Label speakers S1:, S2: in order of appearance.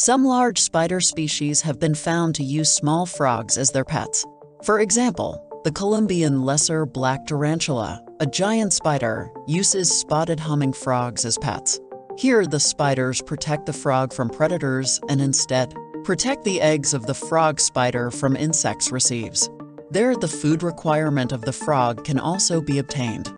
S1: Some large spider species have been found to use small frogs as their pets. For example, the Colombian lesser black tarantula, a giant spider, uses spotted humming frogs as pets. Here, the spiders protect the frog from predators and instead protect the eggs of the frog spider from insects receives. There, the food requirement of the frog can also be obtained.